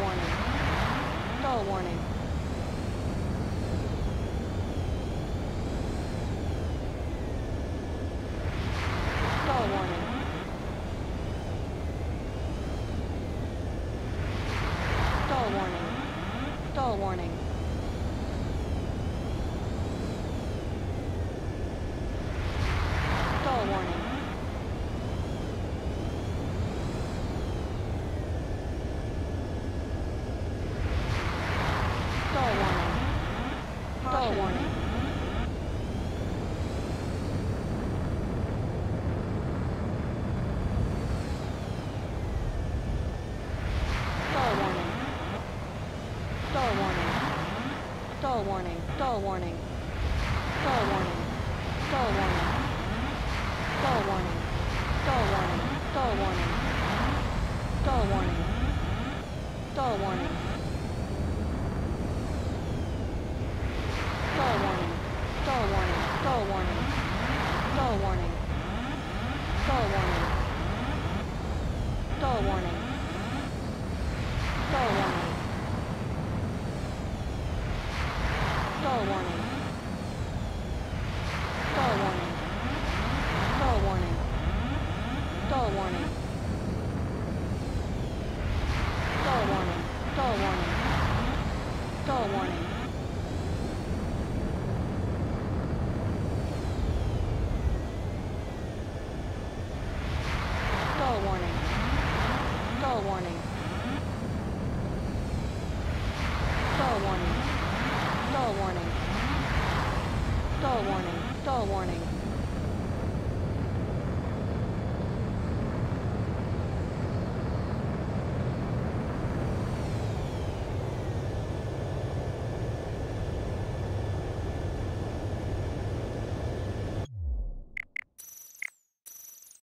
Stall warning. Stall warning. Stall warning. Stall warning. Stall warning. Stall warning. Stall warning. Stall warning. Stall warning. Stall warning. Stall warning. Stall warning. Stall warning. Stall warning. Stall warning. Stall warning. Stall warning. Stall warning. Stall warning. Stall warning. Stall warning. Stall warning. Stall warning. Stall warning. Stall warning. Stall warning. Stall warning. Stall warning. Stall warning. Stall warning. Stall warning. Stall warning. Stall warning. Stall warning. Stall warning. Stall warning. Stall warning. Stall warning.